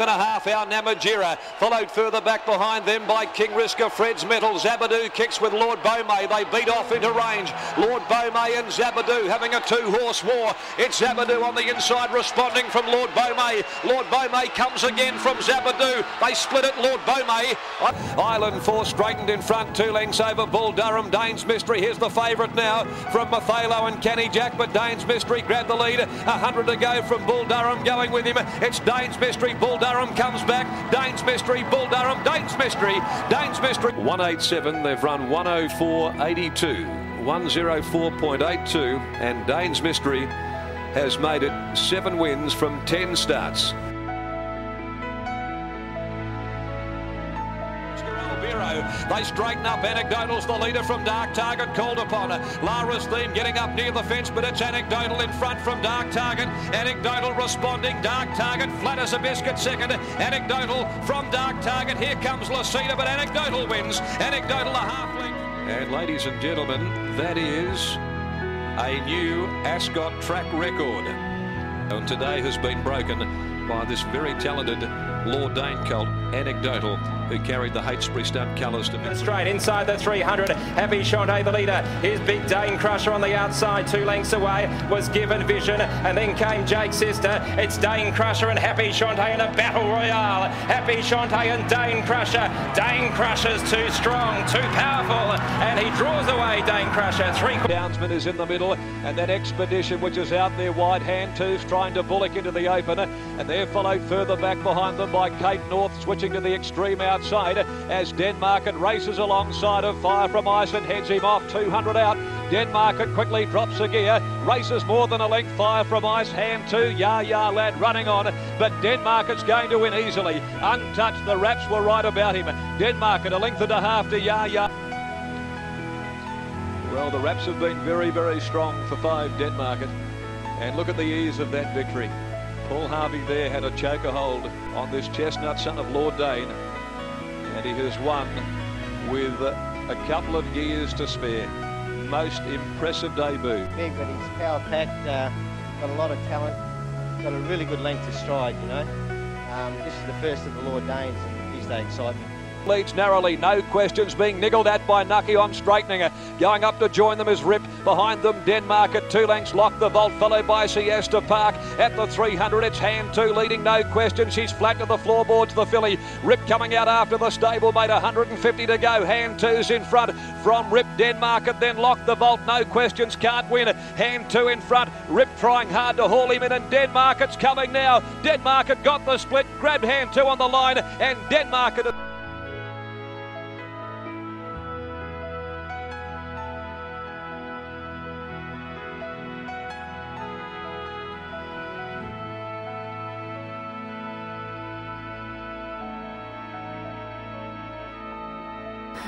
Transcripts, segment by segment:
and a half our Namatjira, followed further back behind them by King Risker, Fred's Metal. Zabadu kicks with Lord Beaumay. They beat off into range. Lord Beaumay and Zabadu having a two-horse war. It's Zabadu on the inside responding from Lord Beaumay. Lord Beaumay comes again from Zabadu. They split it, Lord Beaumay. Island Four straightened in front, two lengths over Bull Durham. Dane's Mystery, here's the favourite now from Mathalo and Kenny Jack, but Dane's Mystery grabbed the lead. A hundred to go from Bull Durham going with him. It's Dane's Mystery, Bull Durham. Durham comes back. Danes Mystery, Bull Durham, Danes Mystery, Danes Mystery. 187, they've run 104.82, 104.82, and Danes Mystery has made it seven wins from 10 starts. They straighten up. Anecdotal's the leader from Dark Target called upon. Lara's theme getting up near the fence, but it's Anecdotal in front from Dark Target. Anecdotal responding. Dark Target flat as a biscuit second. Anecdotal from Dark Target. Here comes Lucina, but Anecdotal wins. Anecdotal a half length. And ladies and gentlemen, that is a new Ascot track record. And today has been broken by this very talented Lord Dane colt, Anecdotal, who carried the Heytesbury Stud colours to Straight inside the 300. Happy Shantae, the leader. His big Dane Crusher on the outside, two lengths away, was given vision. And then came Jake's sister. It's Dane Crusher and Happy Shantae in a battle royale. Happy Shantae and Dane Crusher. Dane Crusher's too strong, too powerful. And he draws away Dane Crusher. Three. Downsman is in the middle. And that expedition, which is out there wide, hand two's trying to bullock into the open. And they're followed further back behind them by Kate North, switching to the extreme outside as Denmark and races alongside of Fire from Ice and heads him off 200 out. Denmark quickly drops a gear, races more than a length. Fire from Ice, hand two, Ya Ya Lad running on, but Denmark is going to win easily. Untouched, the raps were right about him. Denmark at a length and a half to Ya Ya. Well, the raps have been very, very strong for five Denmark. And look at the ease of that victory. Paul Harvey there had a choker hold on this chestnut son of Lord Dane. And he has won with a couple of years to spare. Most impressive debut. Big, but he's power packed, uh, got a lot of talent, got a really good length to stride, you know. Um, this is the first of the Lord Danes, and he's the excitement leads narrowly, no questions, being niggled at by Nucky on straightening. Going up to join them is Rip. Behind them, Denmark at two lengths, lock the vault, followed by Siesta Park. At the 300, it's hand two, leading, no questions. He's flat to the floorboards, the filly. Rip coming out after the stable, made 150 to go. Hand two's in front from Rip Denmark, and then lock the vault, no questions, can't win. Hand two in front, Rip trying hard to haul him in, and Denmark, it's coming now. Denmark had got the split, grabbed hand two on the line, and Denmark.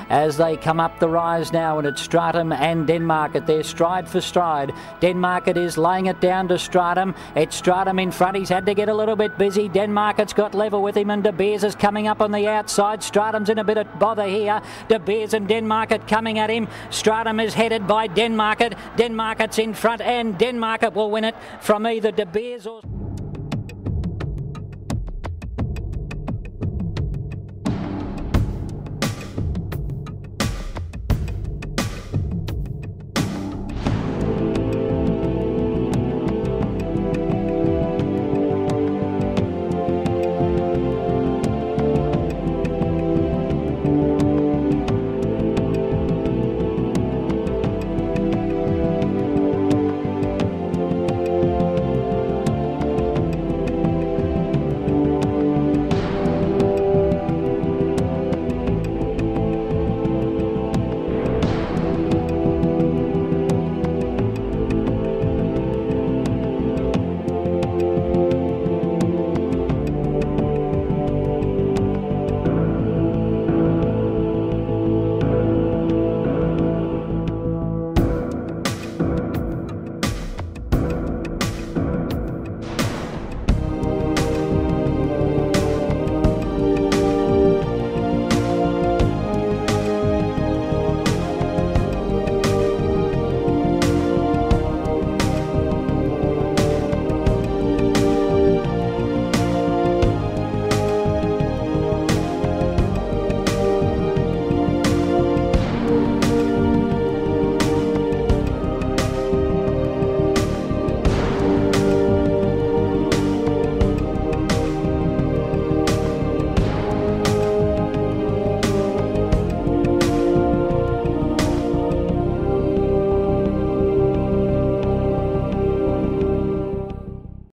As they come up the rise now and it's Stratum and Denmark at their stride for stride. Denmark it is laying it down to Stratum. It's Stratum in front. He's had to get a little bit busy. Denmark it's got level with him and De Beers is coming up on the outside. Stratum's in a bit of bother here. De Beers and Denmark coming at him. Stratum is headed by Denmark. Denmark it's in front and Denmark will win it from either De Beers or...